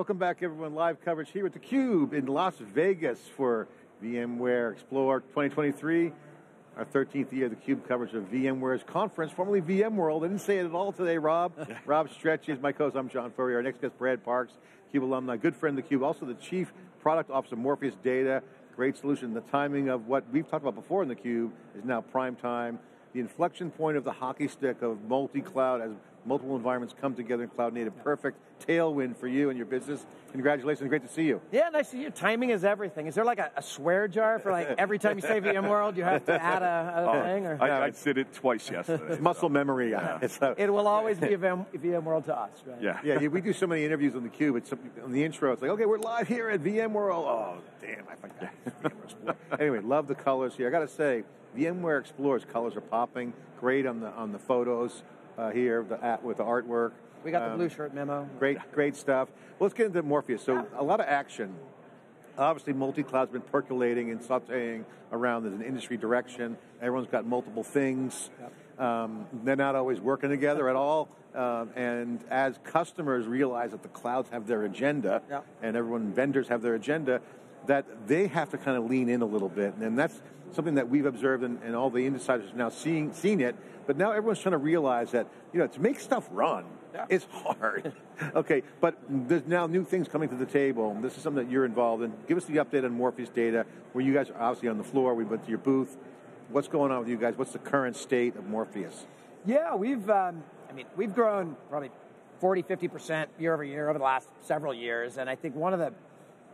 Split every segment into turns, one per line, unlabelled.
Welcome back, everyone. Live coverage here at theCUBE in Las Vegas for VMware Explore 2023. Our 13th year of theCUBE coverage of VMware's conference, formerly VMworld. I didn't say it at all today, Rob. Rob Stretch is my co-host. I'm John Furrier. Our next guest, Brad Parks, CUBE alumni, good friend of theCUBE, also the Chief Product Officer, of Morpheus Data. Great solution. The timing of what we've talked about before in theCUBE is now prime time. The inflection point of the hockey stick of multi-cloud as multiple environments come together in cloud native. Perfect tailwind for you and your business. Congratulations, great to see you.
Yeah, nice to see you. Timing is everything. Is there like a, a swear jar for like every time you say VMworld, you have to add a, a oh, thing? Or?
I, I did it twice yesterday.
It's muscle memory. Yeah.
Uh, it will always be a VM, VMworld to us, right?
Yeah. yeah, we do so many interviews on the Cube. It's on the intro. It's like, okay, we're live here at VMworld. Oh, damn, I forgot. anyway, love the colors here. I got to say, VMware Explorer's colors are popping. Great on the on the photos uh, here the, at, with the artwork.
We got the um, blue shirt memo.
Great, great stuff. Well, let's get into Morpheus. So a lot of action. Obviously, multi-cloud's been percolating and sauteing around as an industry direction. Everyone's got multiple things. Yep. Um, they're not always working together at all. Um, and as customers realize that the clouds have their agenda, yep. and everyone, vendors have their agenda, that they have to kind of lean in a little bit. And that's something that we've observed and, and all the insiders are now seeing, seeing it, but now everyone's trying to realize that, you know, to make stuff run, yeah. it's hard. okay, but there's now new things coming to the table. This is something that you're involved in. Give us the update on Morpheus data, where you guys are obviously on the floor. We went to your booth. What's going on with you guys? What's the current state of Morpheus?
Yeah, we've, um, I mean, we've grown probably 40, 50% year over year over the last several years. And I think one of the,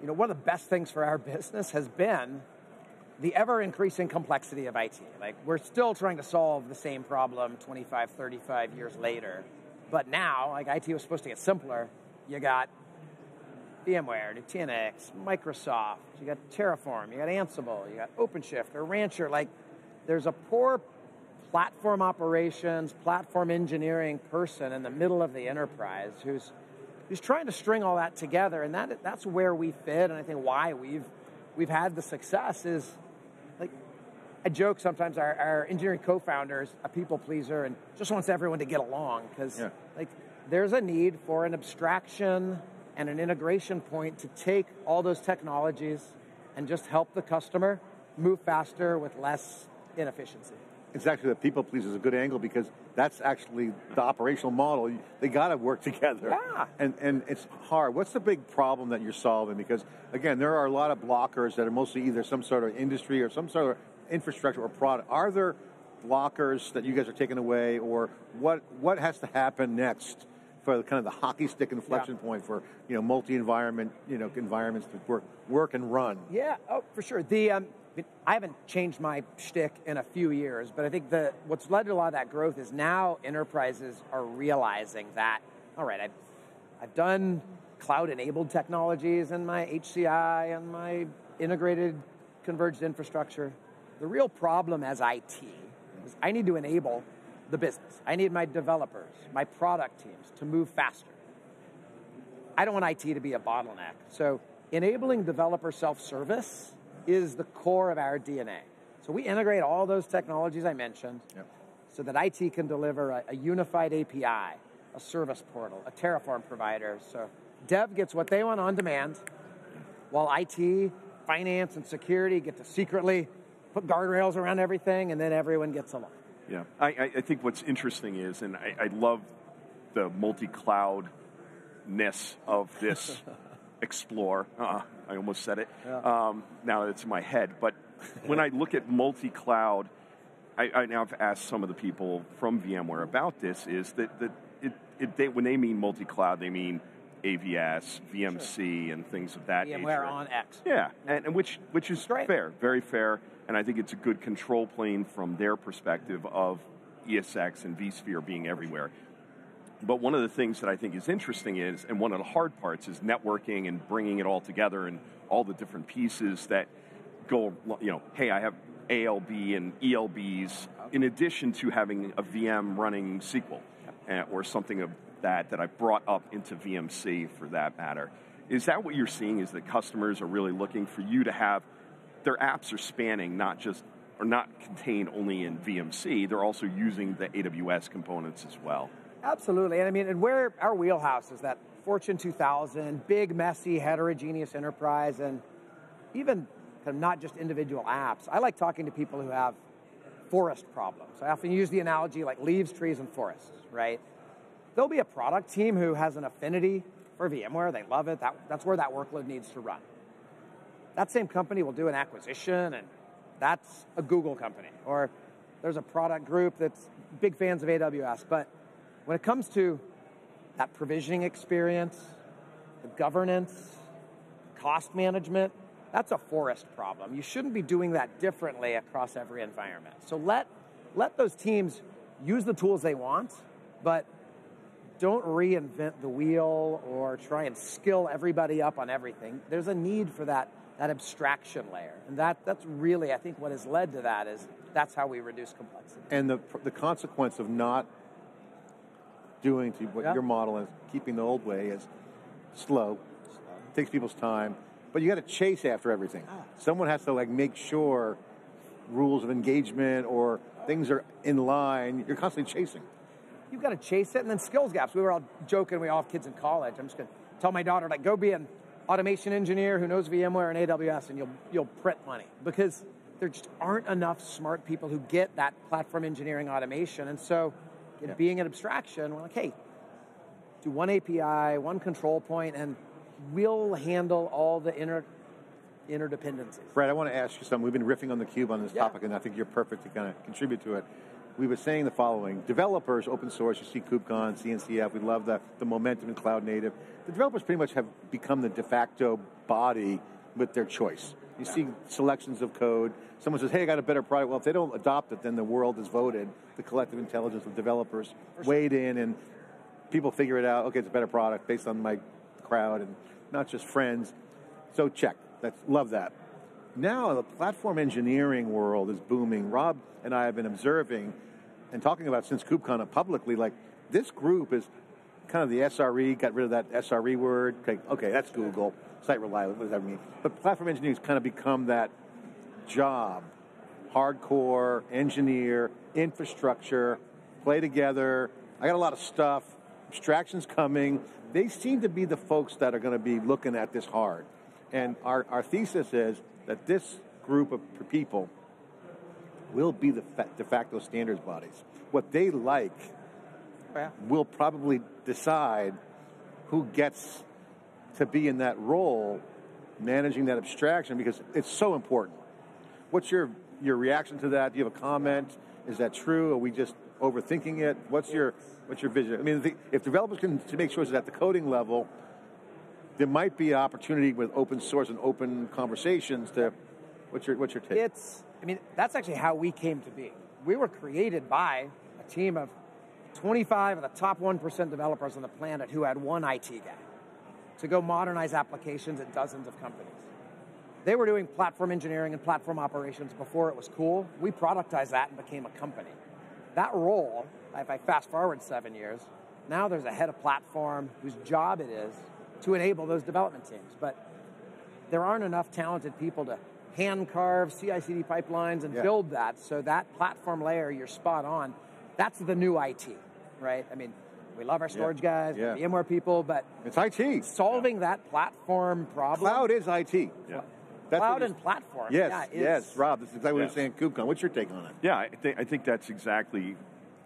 you know, one of the best things for our business has been the ever increasing complexity of IT. Like, we're still trying to solve the same problem 25, 35 years later. But now, like, IT was supposed to get simpler. You got VMware, Nutanix, Microsoft, you got Terraform, you got Ansible, you got OpenShift or Rancher. Like, there's a poor platform operations, platform engineering person in the middle of the enterprise who's who's trying to string all that together, and that that's where we fit, and I think why we've we've had the success is I joke sometimes our, our engineering co-founder is a people pleaser and just wants everyone to get along because yeah. like there's a need for an abstraction and an integration point to take all those technologies and just help the customer move faster with less inefficiency.
Exactly, the people pleaser is a good angle because that's actually the operational model. They got to work together.
Yeah.
And, and it's hard. What's the big problem that you're solving? Because, again, there are a lot of blockers that are mostly either some sort of industry or some sort of infrastructure or product, are there blockers that you guys are taking away, or what what has to happen next for the, kind of the hockey stick inflection yeah. point for you know multi-environment you know environments to work work and run?
Yeah, oh for sure. The um, I haven't changed my shtick in a few years, but I think the what's led to a lot of that growth is now enterprises are realizing that all right, I've I've done cloud-enabled technologies and my HCI and my integrated converged infrastructure. The real problem as IT is I need to enable the business. I need my developers, my product teams to move faster. I don't want IT to be a bottleneck. So enabling developer self-service is the core of our DNA. So we integrate all those technologies I mentioned yep. so that IT can deliver a, a, unified API, a service portal, a Terraform provider. So dev gets what they want on demand, while IT, finance, and security get to secretly put guardrails around everything, and then everyone gets along.
Yeah, I, I think what's interesting is, and I, I love the multi-cloud-ness of this Explore. Uh, I almost said it. Yeah. Um, now it's in my head. But when I look at multi-cloud, I, I, now have asked some of the people from VMware about this. Is that, that it, it, they, when they mean multi-cloud, they mean AVS, VMC, sure. and things of that
VMware
nature.
VMware on X.
Yeah, and, and which which is
Great.
fair, very fair, and I think it's a good control plane from their perspective of ESX and vSphere being everywhere. But one of the things that I think is interesting is, and one of the hard parts is networking and bringing it all together and all the different pieces that go, you know, hey, I have ALB and ELBs in addition to having a VM running SQL or something of that that I brought up into VMC for that matter. Is that what you're seeing is that customers are really looking for you to have, their apps are spanning not just, or not contained only in VMC, they're also using the AWS components as well.
Absolutely, and I mean, and where our wheelhouse is that Fortune 2000, big, messy, heterogeneous enterprise, and even kind of not just individual apps. I like talking to people who have forest problems. I often use the analogy like leaves, trees, and forests, right? There'll be a product team who has an affinity for VMware, they love it, that, that's where that workload needs to run. That same company will do an acquisition, and that's a Google company. Or there's a product group that's big fans of AWS. But when it comes to that provisioning experience, the governance, cost management, that's a forest problem. You shouldn't be doing that differently across every environment. So let, let those teams use the tools they want, but don't reinvent the wheel or try and skill everybody up on everything. There's a need for that, that abstraction layer. And that, that's really, I think, what has led to that is that's how we reduce complexity.
And the, the consequence of not doing to what your model is, keeping the old way, is slow, slow. takes people's time, but you got to chase after everything. Ah. Someone has to like make sure rules of engagement or things are in line. You're constantly chasing.
You've got to chase it, and then skills gaps. We were all joking. We all have kids in college. I'm just going to tell my daughter like, go be an automation engineer who knows VMware and AWS, and you'll you'll print money because there just aren't enough smart people who get that platform engineering automation. And so, yeah. being an abstraction, we're like, hey, do one API, one control point, and we'll handle all the inter interdependencies.
Brad, I want to ask you something. We've been riffing on the cube on this yeah. topic, and I think you're perfect to kind of contribute to it. We were saying the following: developers, open source. You see KubeCon, CNCF. We love the the momentum in cloud native. The developers pretty much have become the de facto body with their choice. You see selections of code. Someone says, hey, I got a better product. Well, if they don't adopt it, then the world has voted. The collective intelligence of developers weighed in, and people figure it out. Okay, it's a better product based on my crowd and not just friends. So check. That's, love that. Now the platform engineering world is booming. Rob and I have been observing and talking about since KubeCon publicly, like this group is kind of the SRE, got rid of that SRE word. Okay, okay that's Google site reliability, what does that mean? But platform engineering has kind of become that job. Hardcore, engineer, infrastructure, play together. I got a lot of stuff. Abstractions coming. They seem to be the folks that are going to be looking at this hard. And our, our thesis is that this group of people will be the de facto standards bodies. What they like yeah. will probably decide who gets to be in that role, managing that abstraction, because it's so important. What's your, your reaction to that? Do you have a comment? Is that true? Are we just overthinking it? What's your, what's your vision? I mean, if developers can to make choices at the coding level, there might be an opportunity with open source and open conversations to, what's your, what's your take?
It's, I mean, that's actually how we came to be. We were created by a team of 25 of the top 1% developers on the planet who had one IT guy to go modernize applications at dozens of companies. They were doing platform engineering and platform operations before it was cool. We productized that and became a company. That role, if I fast forward seven years, now there's a head of platform whose job it is to enable those development teams. But there aren't enough talented people to hand carve CI CD pipelines and yeah. build that. So that platform layer, you're spot on. That's the new IT, right? I mean, we love our storage yeah. guys, yeah. VMware people, but
it's IT.
Solving yeah. that platform problem.
Cloud is IT.
Yeah. That's Cloud and platform.
Yes, yeah, yes, Rob. This is exactly yes. what you're saying. KubeCon. What's your take on it?
Yeah, I, th- I think that's exactly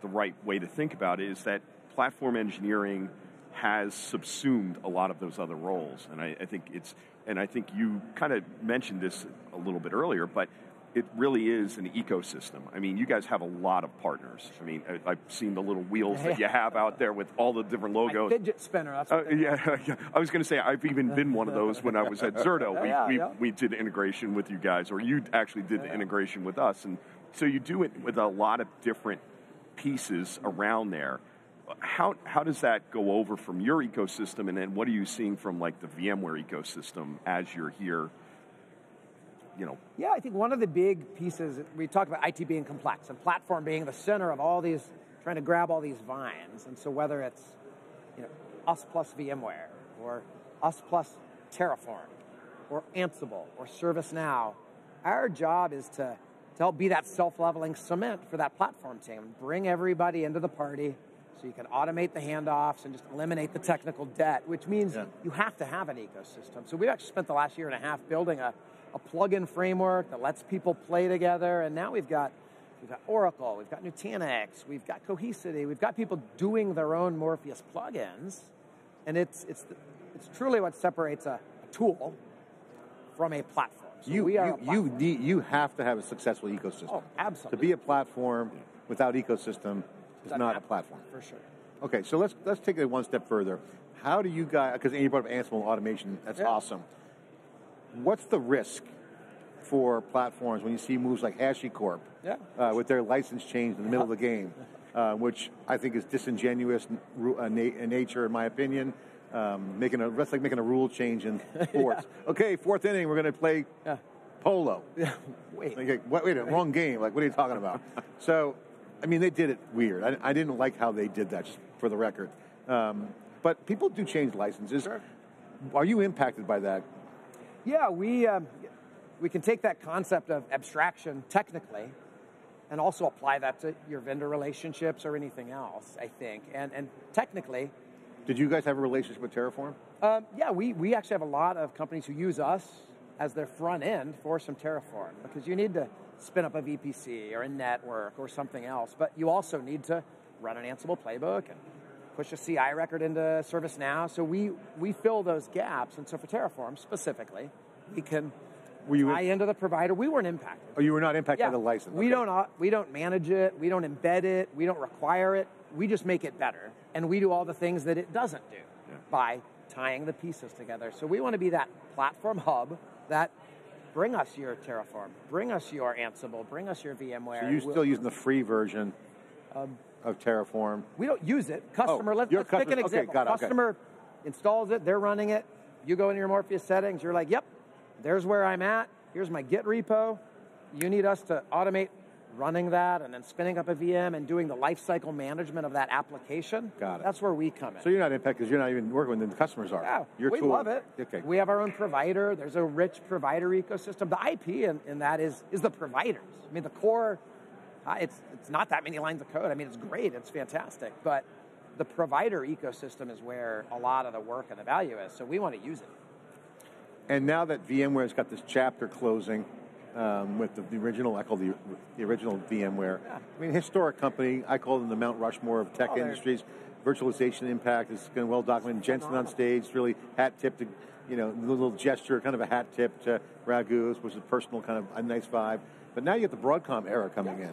the right way to think about it. Is that platform engineering has subsumed a lot of those other roles, and I, I think it's. And I think you kind of mentioned this a little bit earlier, but it really is an ecosystem. I mean, you guys have a lot of partners. I mean, I, have seen the little wheels that you have out there with all the different logos.
My fidget spinner. That's uh,
yeah, yeah, I was going to say I've even been one of those when I was at Zerto. We, yeah, we, yeah. we did integration with you guys, or you actually did the integration with us, and so you do it with a lot of different pieces around there. How, how does that go over from your ecosystem, and then what are you seeing from like the VMware ecosystem as you're here you know?
Yeah, I think one of the big pieces, we talked about IT being complex and platform being the center of all these, trying to grab all these vines. And so whether it's, you know, us plus VMware or us plus Terraform or Ansible or ServiceNow, our job is to, to help be that self-leveling cement for that platform team. Bring everybody into the party, So you can automate the handoffs and just eliminate the technical debt, which means
Yeah.
you have to have an ecosystem. So we've actually spent the last year and a half building a, a plug-in framework that lets people play together, and now we've got we've got Oracle, we've got Nutanix, we've got Cohesity, we've got people doing their own Morpheus plugins, and it's it's it's truly what separates a, a tool from a platform. So
you,
we are a
you, you, need, you have to have a successful ecosystem.
Oh, absolutely.
To be a platform without ecosystem is
Doesn't
not a platform.
for sure.
Okay, so let's let's take it one step further. How do you guys? Because you brought up Ansible automation. That's
Yeah.
awesome. What's the risk for platforms when you see moves like HashiCorp
Yeah.
uh, with their license change in the middle of the game, uh, which I think is disingenuous in, uh, in nature, in my opinion. Um, making a that's like making a rule change in sports. Okay, fourth inning, we're going to play
Yeah.
polo.
Yeah. Wait.
Like, wait, wait, a wrong game. Like, what are you talking about? so, I mean, they did it weird. I, I didn't like how they did that, just for the record. Um, but people do change licenses.
Sure.
Are you impacted by that?
Yeah, we um, we can take that concept of abstraction technically, and also apply that to your vendor relationships or anything else. I think, and and technically,
Did you guys have a relationship with Terraform?
um, yeah, we we actually have a lot of companies who use us as their front end for some Terraform because you need to spin up a VPC or a network or something else, but you also need to run an Ansible playbook and push a CI record into ServiceNow. So we we fill those gaps, and so for Terraform specifically, we can
Were you?
tie into the provider. We weren't impacted.
oh, you were not impacted by the license.
We
Okay.
don't we don't manage it. We don't embed it. We don't require it. We just make it better, and we do all the things that it doesn't do by tying the pieces together. So we want to be that platform hub that bring us your Terraform, bring us your Ansible, bring us your VMware.
So you're
and we'll-
still using the free version um, of Terraform.
we don't use it. Oh, customer,
Oh,
let's,
your
let's pick an
okay,
example.
got it, okay.
Customer installs it, they're running it. You go in your Morpheus settings, you're like, yep, there's where I'm at. Here's my Git repo. You need us to automate running that and then spinning up a VM and doing the lifecycle management of that application.
Got it.
That's where we come in.
So you're not impacted because you're not even working with the customers are.
Yeah,
Your
we
tool-
love it.
Okay.
We have our own provider. There's a rich provider ecosystem. The IP in, in that is is the providers. I mean, the core. Uh, it's it's not that many lines of code. I mean, it's great. It's fantastic. But the provider ecosystem is where a lot of the work and the value is. So we want to use it.
And now that VMware's got this chapter closing um, with the, the original, I call the, the original VMware. I mean, historic company. I call them the Mount Rushmore of tech
Oh,
industries. Virtualization impact is been well documented. Jensen on stage, really hat tip to, you know, the little gesture, kind of a hat tip to Raghu's, which is personal, kind of a nice vibe. But now you get the Broadcom era coming in,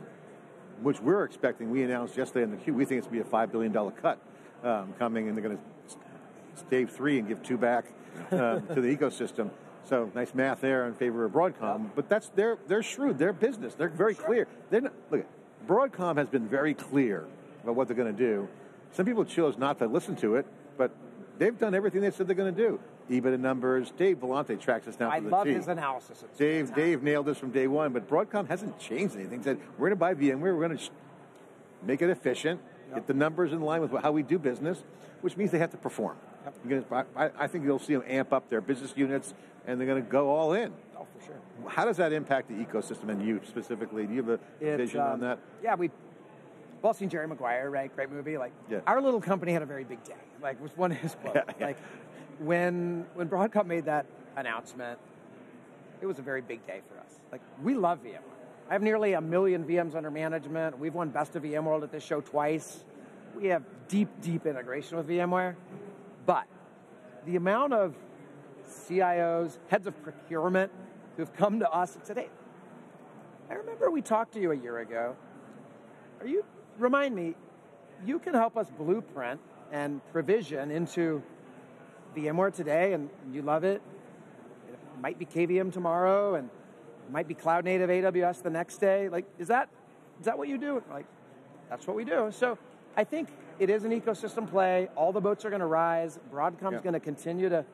which we're expecting. We announced yesterday in the Cube. We think it's going to be a five billion dollar cut um, coming, and they're going to stave three and give two back um, to the ecosystem. So nice math there in favor of Broadcom. But that's they're they're shrewd. They're business. They're very clear. They're not, look. Broadcom has been very clear about what they're going to do. Some people chose not to listen to it, but they've done everything they said they're going to do. Even EBITDA numbers. Dave Vellante tracks us down
I
to the
love his analysis. It's
Dave,
fantastic.
Dave nailed this from day one, but Broadcom hasn't changed anything. He said we're going to buy VMware, we're going to make it efficient, get the numbers in line with how we do business, which means they have to perform. You're gonna- I, I think you'll see them amp up their business units, and they're going to go all in.
Oh, for sure.
How does that impact the ecosystem and you specifically? Do you have a
It's,
vision
um,
on that?
Yeah, we both seen Jerry Maguire, right? Great movie. Like
Yeah.
our little company had a very big day. Like was one of his quotes.
Yeah, yeah.
Like when when Broadcom made that announcement, it was a very big day for us. Like we love VMware. I have nearly a million VMs under management. We've won Best of VMworld at this show twice. We have deep, deep integration with VMware. But the amount of CIOs, heads of procurement who've come to us and said, hey, I remember we talked to you a year ago. Are you remind me? You can help us blueprint and provision into VMware today, and you love it. It might be KVM tomorrow, and it might be cloud native AWS the next day. Like, is that is that what you do? Like, that's what we do. So, I think it is an ecosystem play. All the boats are going to rise. Broadcom's
Yeah.
going to continue to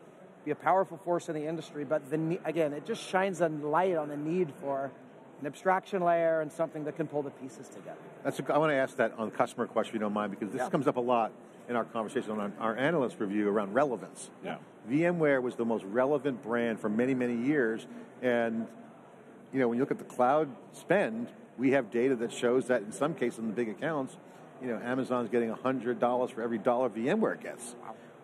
be a powerful force in the industry. But the again, it just shines a light on the need for an abstraction layer and something that can pull the pieces together.
That's a, I want to ask that on customer question, if you don't mind, because this
Yeah.
comes up a lot in our conversation on our, our analyst review around relevance.
Yeah.
VMware was the most relevant brand for many, many years, and you know when you look at the cloud spend, we have data that shows that in some cases in the big accounts, you know, Amazon's getting $100 for every dollar VMware gets.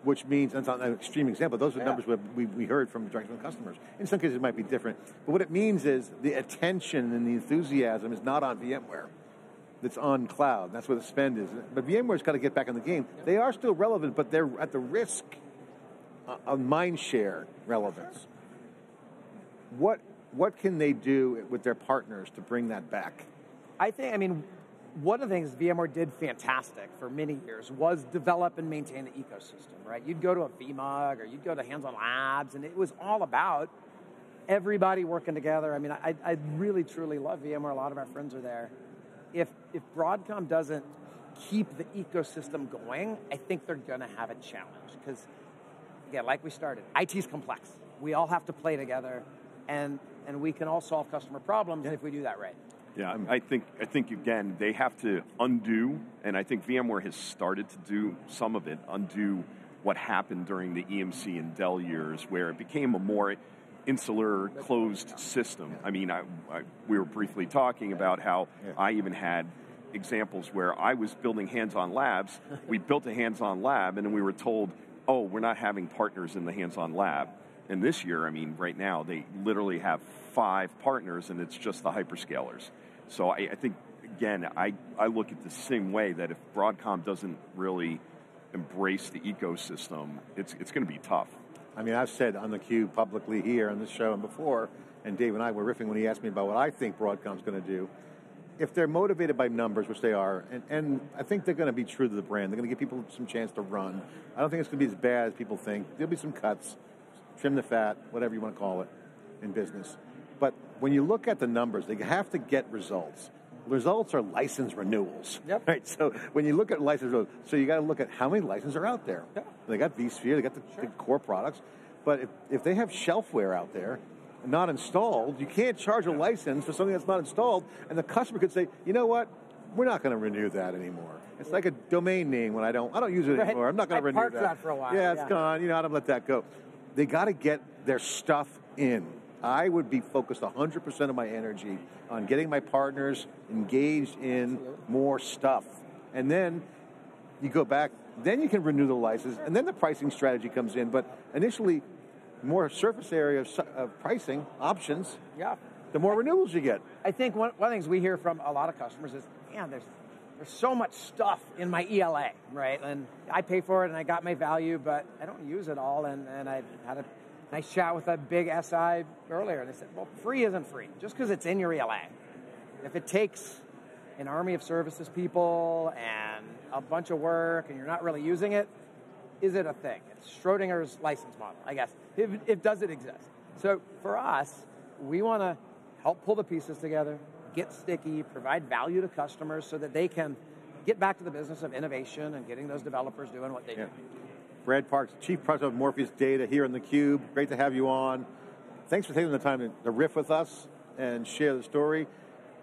Which means, that's not an extreme example, those are
Yeah.
numbers we, we heard from direct from customers. In some cases, it might be different. But what it means is the attention and the enthusiasm is not on VMware. It's on cloud. That's where the spend is. But VMware's got to get back in the game. They are still relevant, but they're at the risk of mind share relevance. What, what can they do with their partners to bring that back?
I think, I mean, one of the things VMware did fantastic for many years was develop and maintain the ecosystem, right? You'd go to a VMUG or you'd go to Hands On Labs, and it was all about everybody working together. I mean, I, I really truly love VMware. A lot of our friends are there. If, if Broadcom doesn't keep the ecosystem going, I think they're going to have a challenge because, again, like we started, IT's complex. We all have to play together, and, and we can all solve customer problems if we do that right.
Yeah, I think I think again they have to undo, and I think VMware has started to do some of it, undo what happened during the EMC and Dell years, where it became a more insular, closed system. I mean, I, I, we were briefly talking about how I even had examples where I was building hands-on labs. we built a hands-on lab, and then we were told, "Oh, we're not having partners in the hands-on lab." And this year, I mean, right now, they literally have five partners, and it's just the hyperscalers. So I, I think, again, I, I look at the same way that if Broadcom doesn't really embrace the ecosystem, it's, it's going to be tough.
I mean, I've said on the cube publicly here on this show and before, and Dave and I were riffing when he asked me about what I think Broadcom's going to do. If they're motivated by numbers, which they are, and, and I think they're going to be true to the brand, they're going to give people some chance to run. I don't think it's going to be as bad as people think. There'll be some cuts, trim the fat, whatever you want to call it, in business. But when you look at the numbers, they have to get results. Results are license renewals.
Yep.
Right. So when you look at license renewals, so you got to look at how many licenses are out there.
Yeah.
They got vSphere, they got the, the core products, but if, if they have shelfware out there not installed, you can't charge a license for something that's not installed, and the customer could say, you know what, we're not going to renew that anymore. It's like a domain name when I don't I don't use it
Right.
anymore. I'm not going to renew that.
that for a while,
Yeah, it's
yeah.
gone. You know, I don't let that go. They got to get their stuff in. I would be focused 100% of my energy on getting my partners engaged in more stuff. And then you go back, then you can renew the license, and then the pricing strategy comes in. But initially, more surface area of, of pricing options,
Yeah.
the more renewals you get.
I think one, one of the things we hear from a lot of customers is, man, there's there's so much stuff in my ELA, right? And I pay for it and I got my value, but I don't use it all. And, and I had a nice chat with a big SI earlier, and they said, well, free isn't free. Just because it's in your ELA. If it takes an army of services people and a bunch of work and you're not really using it, is it a thing? It's Schrodinger's license model, I guess. If, if does it exist? So for us, we want to help pull the pieces together, get sticky, provide value to customers so that they can get back to the business of innovation and getting those developers doing what they
Yeah.
do.
Brad Parks, Chief President of Morpheus Data here in the Cube. Great to have you on. Thanks for taking the time to, to riff with us and share the story.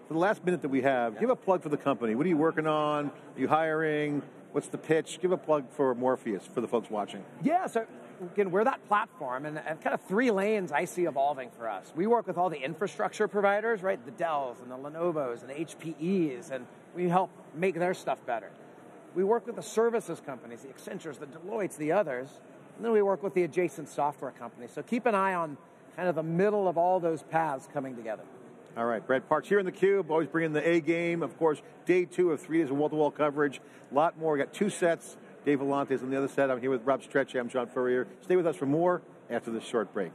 For the last minute that we have, give a plug for the company. What are you working on? Are you hiring? What's the pitch? Give a plug for Morpheus for the folks watching.
Yeah, so again, we're that platform, and, and kind of three lanes I see evolving for us. We work with all the infrastructure providers, right? The Dells and the Lenovo's and the HPEs, and we help make their stuff better. We work with the services companies, the Accentures, the Deloittes, the others, and then we work with the adjacent software companies. So keep an eye on kind of the middle of all those paths coming together.
All right, Brad Parks here in the Cube, always bringing the A game. Of course, day two of three days of wall-to-wall coverage. A lot more. We got two sets. Dave Vellante is on the other set. I'm here with Rob Strechay. I'm John Furrier. Stay with us for more after this short break.